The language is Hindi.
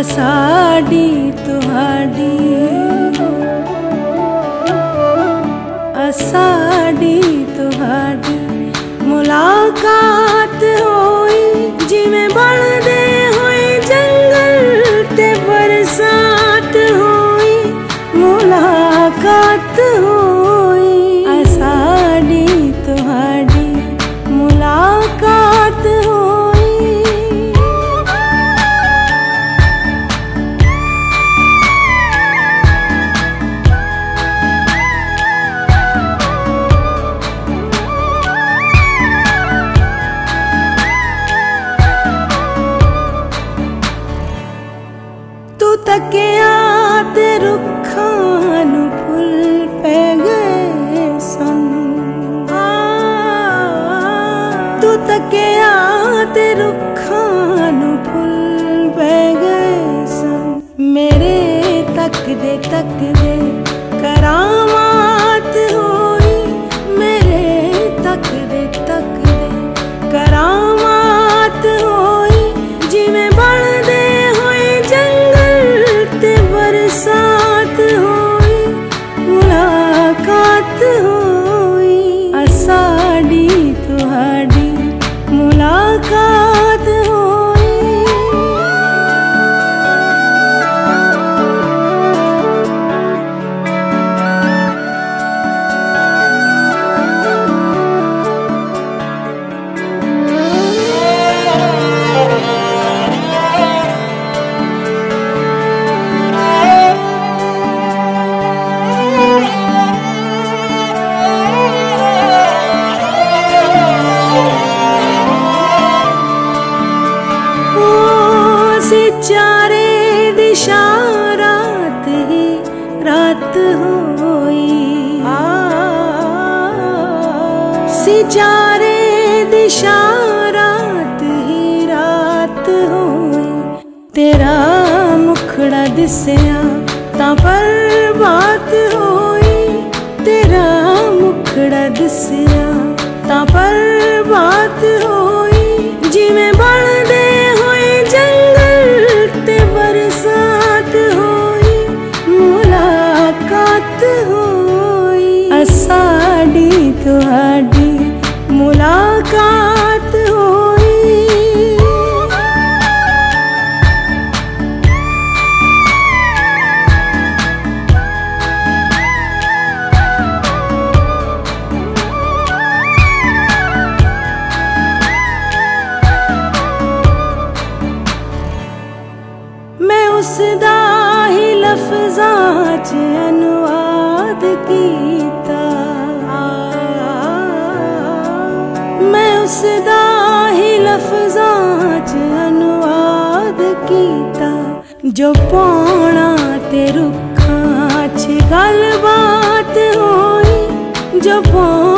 असाडी तुहाडी असाडी तुहाडी मुलाकात तके आते रुखानु फुल गए मेरे करामात होई। मेरे तक दे करामात होई। जिमें बढ़ दे जंगल ते बरसा। चारे दिशा रात ही रात होई। से चारे दिशा रात ही रात होई। तेरा मुखड़ा दिसया ता पर बात होई। तेरा मुखड़ा दिसया ता पर मुलाकात होई। मैं उस दा ही लफ्जा च अनुवाद की जो पौना ते रुखा गल बात होई जो पौना